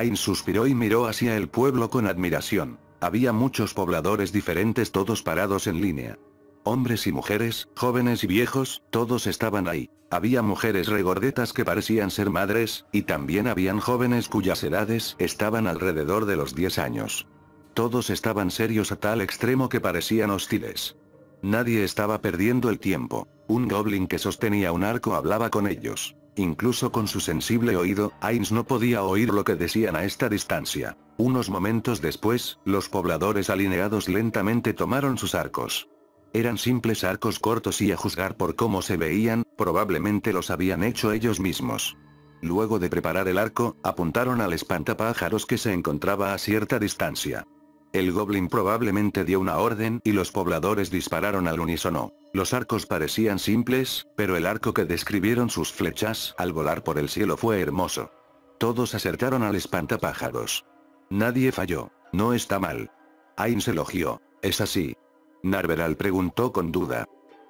Ain suspiró y miró hacia el pueblo con admiración. Había muchos pobladores diferentes todos parados en línea. Hombres y mujeres, jóvenes y viejos, todos estaban ahí. Había mujeres regordetas que parecían ser madres, y también habían jóvenes cuyas edades estaban alrededor de los 10 años. Todos estaban serios a tal extremo que parecían hostiles. Nadie estaba perdiendo el tiempo. Un goblin que sostenía un arco hablaba con ellos. Incluso con su sensible oído, Ains no podía oír lo que decían a esta distancia. Unos momentos después, los pobladores alineados lentamente tomaron sus arcos. Eran simples arcos cortos y a juzgar por cómo se veían, probablemente los habían hecho ellos mismos. Luego de preparar el arco, apuntaron al espantapájaros que se encontraba a cierta distancia. El goblin probablemente dio una orden y los pobladores dispararon al unísono. Los arcos parecían simples, pero el arco que describieron sus flechas al volar por el cielo fue hermoso. Todos acertaron al espantapájaros. Nadie falló. No está mal. Ain se elogió. Es así. Narveral preguntó con duda.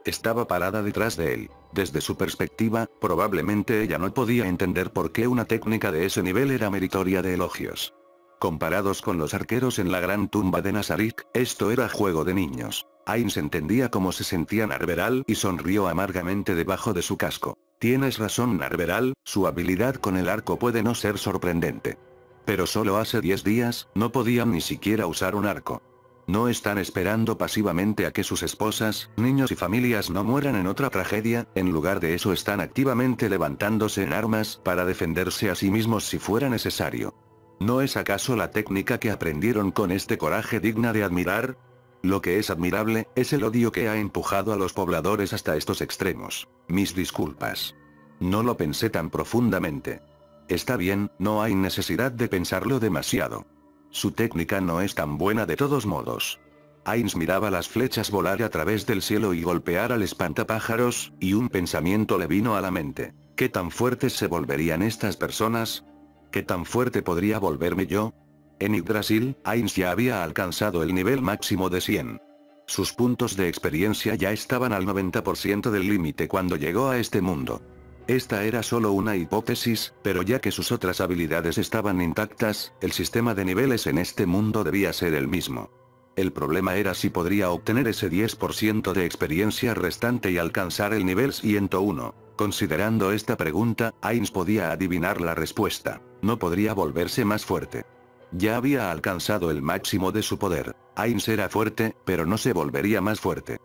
Estaba parada detrás de él. Desde su perspectiva, probablemente ella no podía entender por qué una técnica de ese nivel era meritoria de elogios. Comparados con los arqueros en la gran tumba de Nazarik, esto era juego de niños. Ains entendía cómo se sentía Narveral y sonrió amargamente debajo de su casco. Tienes razón Narveral, su habilidad con el arco puede no ser sorprendente. Pero solo hace 10 días, no podían ni siquiera usar un arco. No están esperando pasivamente a que sus esposas, niños y familias no mueran en otra tragedia, en lugar de eso están activamente levantándose en armas para defenderse a sí mismos si fuera necesario. ¿No es acaso la técnica que aprendieron con este coraje digna de admirar? Lo que es admirable, es el odio que ha empujado a los pobladores hasta estos extremos. Mis disculpas. No lo pensé tan profundamente. Está bien, no hay necesidad de pensarlo demasiado. Su técnica no es tan buena de todos modos. Ains miraba las flechas volar a través del cielo y golpear al espantapájaros, y un pensamiento le vino a la mente. ¿Qué tan fuertes se volverían estas personas? ¿Qué tan fuerte podría volverme yo? En Yggdrasil, Ains ya había alcanzado el nivel máximo de 100. Sus puntos de experiencia ya estaban al 90% del límite cuando llegó a este mundo. Esta era solo una hipótesis, pero ya que sus otras habilidades estaban intactas, el sistema de niveles en este mundo debía ser el mismo. El problema era si podría obtener ese 10% de experiencia restante y alcanzar el nivel 101. Considerando esta pregunta, Ains podía adivinar la respuesta. No podría volverse más fuerte. Ya había alcanzado el máximo de su poder. Ains era fuerte, pero no se volvería más fuerte.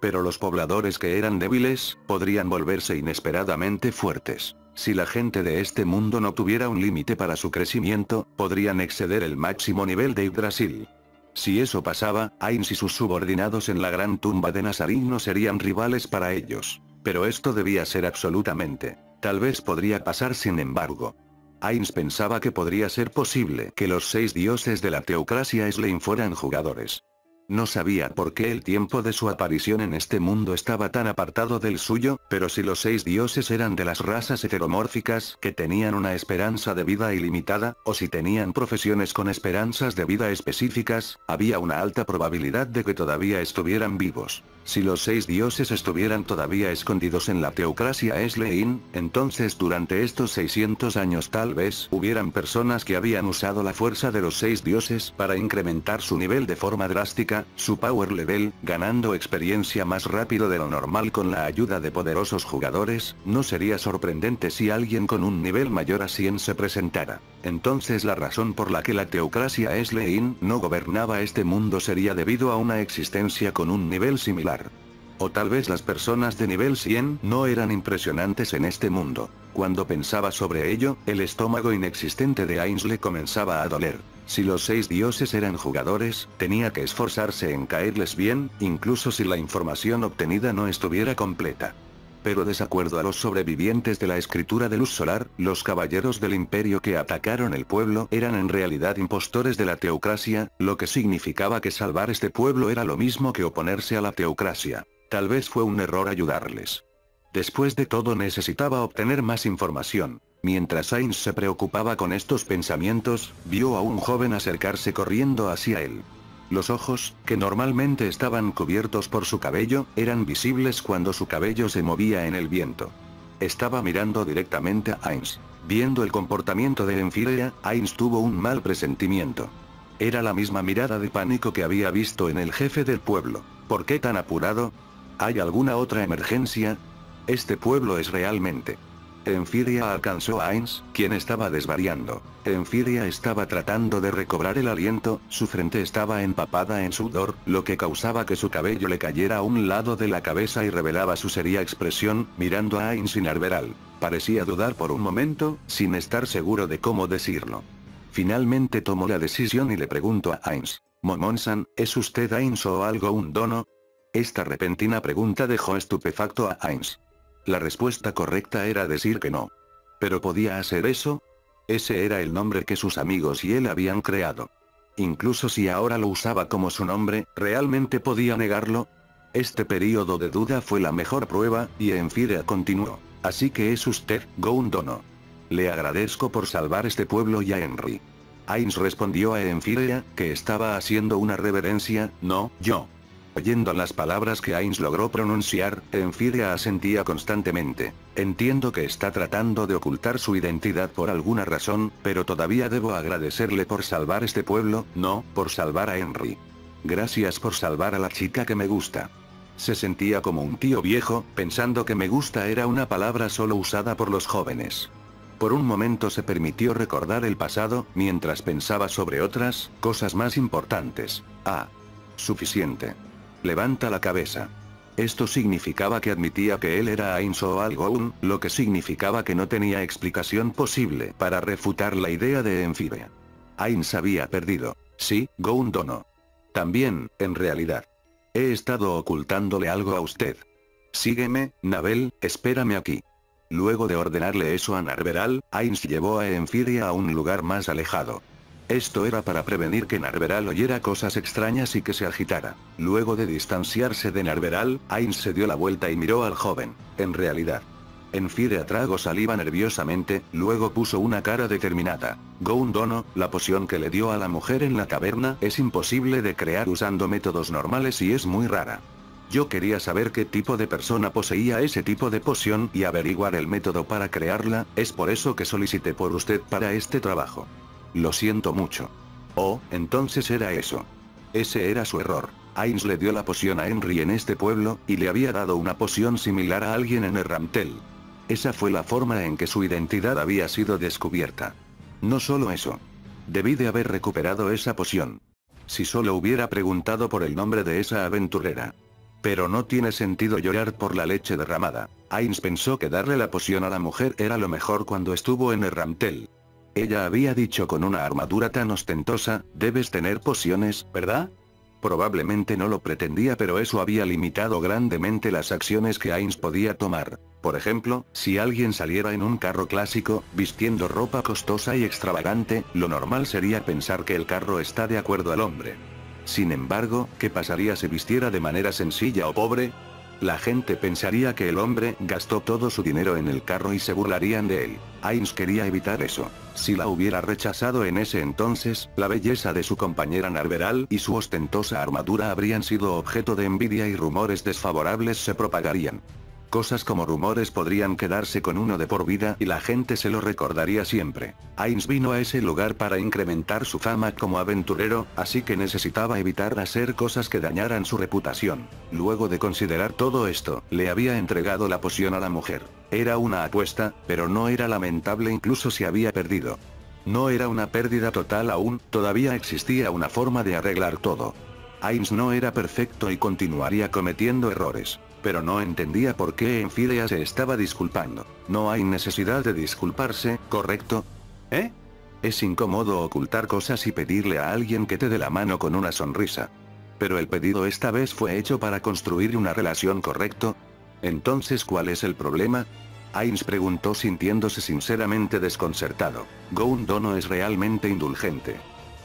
Pero los pobladores que eran débiles, podrían volverse inesperadamente fuertes. Si la gente de este mundo no tuviera un límite para su crecimiento, podrían exceder el máximo nivel de Yggdrasil. Si eso pasaba, Ains y sus subordinados en la gran tumba de Nazarín no serían rivales para ellos. Pero esto debía ser absolutamente. Tal vez podría pasar sin embargo. Ains pensaba que podría ser posible que los seis dioses de la teocracia Slein fueran jugadores. No sabía por qué el tiempo de su aparición en este mundo estaba tan apartado del suyo, pero si los seis dioses eran de las razas heteromórficas que tenían una esperanza de vida ilimitada, o si tenían profesiones con esperanzas de vida específicas, había una alta probabilidad de que todavía estuvieran vivos. Si los seis dioses estuvieran todavía escondidos en la teocracia Eslein, entonces durante estos 600 años tal vez hubieran personas que habían usado la fuerza de los seis dioses para incrementar su nivel de forma drástica, su power level, ganando experiencia más rápido de lo normal con la ayuda de poderosos jugadores, no sería sorprendente si alguien con un nivel mayor a 100 se presentara. Entonces la razón por la que la teocracia Eslein no gobernaba este mundo sería debido a una existencia con un nivel similar. O tal vez las personas de nivel 100 no eran impresionantes en este mundo. Cuando pensaba sobre ello, el estómago inexistente de Ains le comenzaba a doler. Si los seis dioses eran jugadores, tenía que esforzarse en caerles bien, incluso si la información obtenida no estuviera completa. Pero desacuerdo a los sobrevivientes de la escritura de luz solar, los caballeros del imperio que atacaron el pueblo eran en realidad impostores de la teocracia, lo que significaba que salvar este pueblo era lo mismo que oponerse a la teocracia. Tal vez fue un error ayudarles. Después de todo necesitaba obtener más información. Mientras Sainz se preocupaba con estos pensamientos, vio a un joven acercarse corriendo hacia él. Los ojos, que normalmente estaban cubiertos por su cabello, eran visibles cuando su cabello se movía en el viento. Estaba mirando directamente a Ains. Viendo el comportamiento de Enfiria, Ainz tuvo un mal presentimiento. Era la misma mirada de pánico que había visto en el jefe del pueblo. ¿Por qué tan apurado? ¿Hay alguna otra emergencia? Este pueblo es realmente Enfiria alcanzó a Ainz, quien estaba desvariando. Enfiria estaba tratando de recobrar el aliento, su frente estaba empapada en sudor, lo que causaba que su cabello le cayera a un lado de la cabeza y revelaba su seria expresión, mirando a Ainz sin arberal. Parecía dudar por un momento, sin estar seguro de cómo decirlo. Finalmente tomó la decisión y le preguntó a Ainz. Momonsan, ¿es usted Ainz o algo un dono? Esta repentina pregunta dejó estupefacto a Ainz. La respuesta correcta era decir que no. ¿Pero podía hacer eso? Ese era el nombre que sus amigos y él habían creado. Incluso si ahora lo usaba como su nombre, ¿realmente podía negarlo? Este periodo de duda fue la mejor prueba, y Enfiria continuó. Así que es usted, Goundono. Le agradezco por salvar este pueblo y a Henry. Ainz respondió a Enfiria, que estaba haciendo una reverencia, no, yo. Oyendo las palabras que Ainz logró pronunciar, Enfiria asentía constantemente. Entiendo que está tratando de ocultar su identidad por alguna razón, pero todavía debo agradecerle por salvar este pueblo, no, por salvar a Henry. Gracias por salvar a la chica que me gusta. Se sentía como un tío viejo, pensando que me gusta era una palabra solo usada por los jóvenes. Por un momento se permitió recordar el pasado, mientras pensaba sobre otras, cosas más importantes. Ah. Suficiente. Levanta la cabeza. Esto significaba que admitía que él era Ainz o algo aún, lo que significaba que no tenía explicación posible para refutar la idea de Enfiria. Ainz había perdido. Sí, Goundono. También, en realidad. He estado ocultándole algo a usted. Sígueme, Nabel, espérame aquí. Luego de ordenarle eso a Narveral, Ainz llevó a Enfiria a un lugar más alejado. Esto era para prevenir que Narveral oyera cosas extrañas y que se agitara. Luego de distanciarse de Narveral, Ainz se dio la vuelta y miró al joven. En realidad. Enfire trago saliva nerviosamente, luego puso una cara determinada. Goundono, la poción que le dio a la mujer en la caverna es imposible de crear usando métodos normales y es muy rara. Yo quería saber qué tipo de persona poseía ese tipo de poción y averiguar el método para crearla, es por eso que solicité por usted para este trabajo. Lo siento mucho. Oh, entonces era eso. Ese era su error. Ainz le dio la poción a Henry en este pueblo, y le había dado una poción similar a alguien en Erramtel. Esa fue la forma en que su identidad había sido descubierta. No solo eso. Debí de haber recuperado esa poción. Si solo hubiera preguntado por el nombre de esa aventurera. Pero no tiene sentido llorar por la leche derramada. Ainz pensó que darle la poción a la mujer era lo mejor cuando estuvo en Erramtel. Ella había dicho con una armadura tan ostentosa, debes tener pociones, ¿verdad? Probablemente no lo pretendía pero eso había limitado grandemente las acciones que Ainz podía tomar. Por ejemplo, si alguien saliera en un carro clásico, vistiendo ropa costosa y extravagante, lo normal sería pensar que el carro está de acuerdo al hombre. Sin embargo, ¿qué pasaría si vistiera de manera sencilla o pobre? La gente pensaría que el hombre gastó todo su dinero en el carro y se burlarían de él. Ainz quería evitar eso. Si la hubiera rechazado en ese entonces, la belleza de su compañera Narveral y su ostentosa armadura habrían sido objeto de envidia y rumores desfavorables se propagarían. Cosas como rumores podrían quedarse con uno de por vida y la gente se lo recordaría siempre. Ainz vino a ese lugar para incrementar su fama como aventurero, así que necesitaba evitar hacer cosas que dañaran su reputación. Luego de considerar todo esto, le había entregado la poción a la mujer. Era una apuesta, pero no era lamentable incluso si había perdido. No era una pérdida total aún, todavía existía una forma de arreglar todo. Ainz no era perfecto y continuaría cometiendo errores pero no entendía por qué Enfidia se estaba disculpando. No hay necesidad de disculparse, ¿correcto? ¿Eh? Es incómodo ocultar cosas y pedirle a alguien que te dé la mano con una sonrisa. Pero el pedido esta vez fue hecho para construir una relación correcto. Entonces, ¿cuál es el problema? Ainz preguntó sintiéndose sinceramente desconcertado. Goundono es realmente indulgente.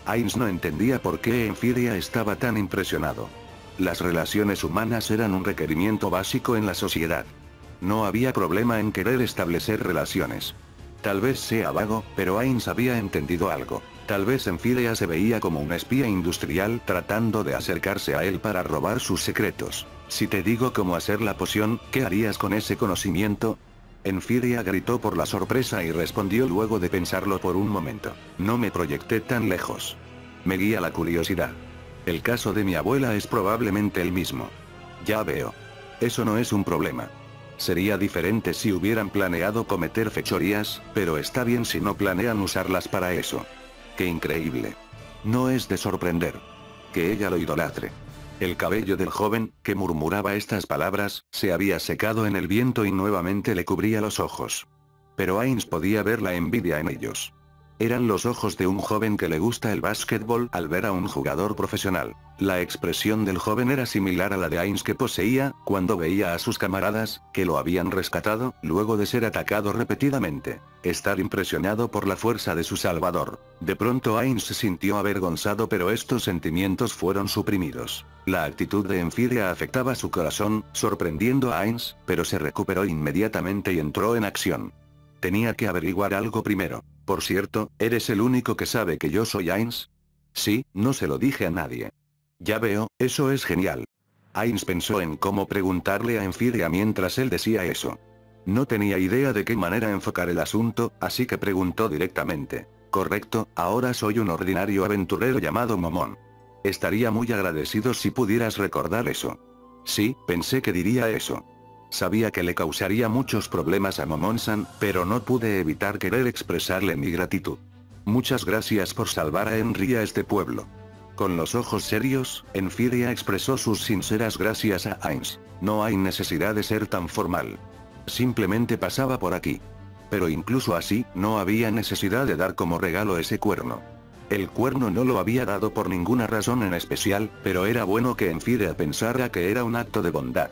Ainz no entendía por qué Enfidia estaba tan impresionado. Las relaciones humanas eran un requerimiento básico en la sociedad. No había problema en querer establecer relaciones. Tal vez sea vago, pero Ainz había entendido algo. Tal vez Enfidia se veía como un espía industrial tratando de acercarse a él para robar sus secretos. Si te digo cómo hacer la poción, ¿qué harías con ese conocimiento? Enfiria gritó por la sorpresa y respondió luego de pensarlo por un momento. No me proyecté tan lejos. Me guía la curiosidad. El caso de mi abuela es probablemente el mismo. Ya veo. Eso no es un problema. Sería diferente si hubieran planeado cometer fechorías, pero está bien si no planean usarlas para eso. Qué increíble. No es de sorprender. Que ella lo idolatre. El cabello del joven, que murmuraba estas palabras, se había secado en el viento y nuevamente le cubría los ojos. Pero Ains podía ver la envidia en ellos. Eran los ojos de un joven que le gusta el básquetbol al ver a un jugador profesional. La expresión del joven era similar a la de Ains que poseía, cuando veía a sus camaradas, que lo habían rescatado, luego de ser atacado repetidamente. Estar impresionado por la fuerza de su salvador. De pronto Ains se sintió avergonzado pero estos sentimientos fueron suprimidos. La actitud de Enfidia afectaba su corazón, sorprendiendo a Ains, pero se recuperó inmediatamente y entró en acción. Tenía que averiguar algo primero. Por cierto, ¿eres el único que sabe que yo soy Ains? Sí, no se lo dije a nadie. Ya veo, eso es genial. Ains pensó en cómo preguntarle a Enfidia mientras él decía eso. No tenía idea de qué manera enfocar el asunto, así que preguntó directamente. Correcto, ahora soy un ordinario aventurero llamado Momón. Estaría muy agradecido si pudieras recordar eso. Sí, pensé que diría eso. Sabía que le causaría muchos problemas a Momonsan, pero no pude evitar querer expresarle mi gratitud. Muchas gracias por salvar a Henry a este pueblo. Con los ojos serios, Enfidia expresó sus sinceras gracias a Ains. No hay necesidad de ser tan formal. Simplemente pasaba por aquí. Pero incluso así, no había necesidad de dar como regalo ese cuerno. El cuerno no lo había dado por ninguna razón en especial, pero era bueno que Enfidia pensara que era un acto de bondad.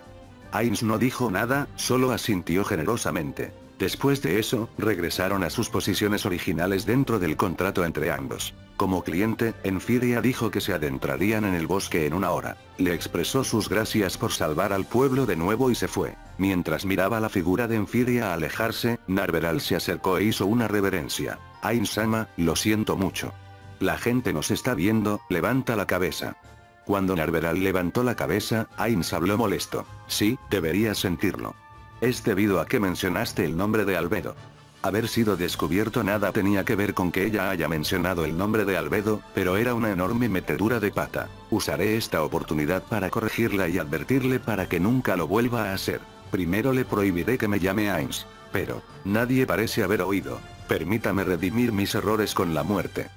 Ains no dijo nada, solo asintió generosamente. Después de eso, regresaron a sus posiciones originales dentro del contrato entre ambos. Como cliente, Enfidia dijo que se adentrarían en el bosque en una hora. Le expresó sus gracias por salvar al pueblo de nuevo y se fue. Mientras miraba la figura de Enfidia alejarse, Narveral se acercó e hizo una reverencia. Ains-sama, lo siento mucho. La gente nos está viendo, levanta la cabeza. Cuando Narveral levantó la cabeza, Ains habló molesto. Sí, deberías sentirlo. Es debido a que mencionaste el nombre de Albedo. Haber sido descubierto nada tenía que ver con que ella haya mencionado el nombre de Albedo, pero era una enorme metedura de pata. Usaré esta oportunidad para corregirla y advertirle para que nunca lo vuelva a hacer. Primero le prohibiré que me llame Ains. Pero, nadie parece haber oído. Permítame redimir mis errores con la muerte.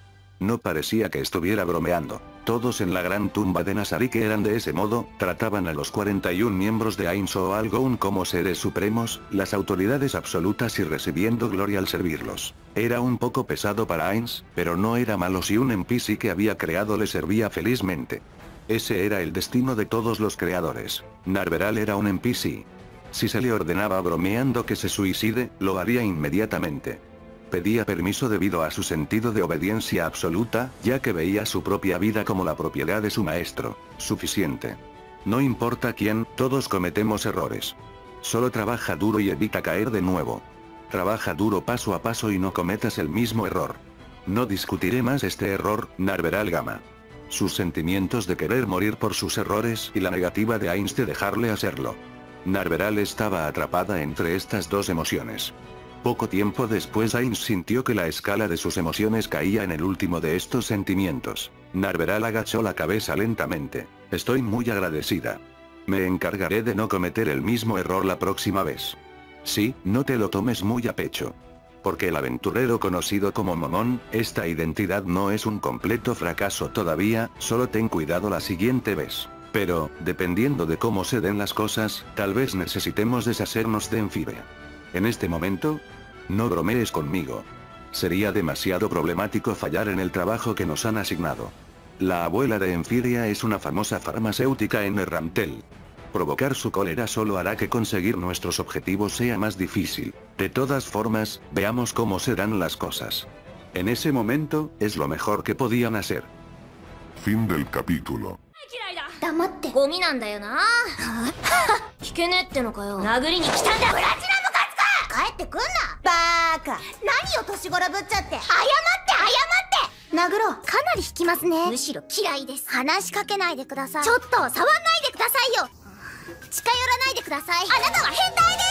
No parecía que estuviera bromeando. Todos en la gran tumba de Nasari que eran de ese modo, trataban a los 41 miembros de Ainso o Algoun como seres supremos, las autoridades absolutas y recibiendo gloria al servirlos. Era un poco pesado para Ains, pero no era malo si un NPC que había creado le servía felizmente. Ese era el destino de todos los creadores. Narveral era un NPC. Si se le ordenaba bromeando que se suicide, lo haría inmediatamente. Pedía permiso debido a su sentido de obediencia absoluta, ya que veía su propia vida como la propiedad de su maestro. Suficiente. No importa quién, todos cometemos errores. Solo trabaja duro y evita caer de nuevo. Trabaja duro paso a paso y no cometas el mismo error. No discutiré más este error, Narveral Gama. Sus sentimientos de querer morir por sus errores y la negativa de Ainz de dejarle hacerlo. Narveral estaba atrapada entre estas dos emociones. Poco tiempo después Ains sintió que la escala de sus emociones caía en el último de estos sentimientos. Narveral agachó la cabeza lentamente. Estoy muy agradecida. Me encargaré de no cometer el mismo error la próxima vez. Sí, no te lo tomes muy a pecho. Porque el aventurero conocido como Momón, esta identidad no es un completo fracaso todavía, solo ten cuidado la siguiente vez. Pero, dependiendo de cómo se den las cosas, tal vez necesitemos deshacernos de Enfibia. En este momento, no bromees conmigo. Sería demasiado problemático fallar en el trabajo que nos han asignado. La abuela de Enfidia es una famosa farmacéutica en Errantel. Provocar su cólera solo hará que conseguir nuestros objetivos sea más difícil. De todas formas, veamos cómo serán las cosas. En ese momento, es lo mejor que podían hacer. Fin del capítulo. 黙ってゴミなんだよな聞けねえってのかよ殴りに来たんだプラチナムカツか帰 ってくんな。バーカ。何を年頃ぶっちゃって。謝って謝って。殴ろう。かなり引きますね。むしろ嫌いです。話しかけないでください。ちょっと触んないでくださいよ。近寄らないでください。あなたは変態です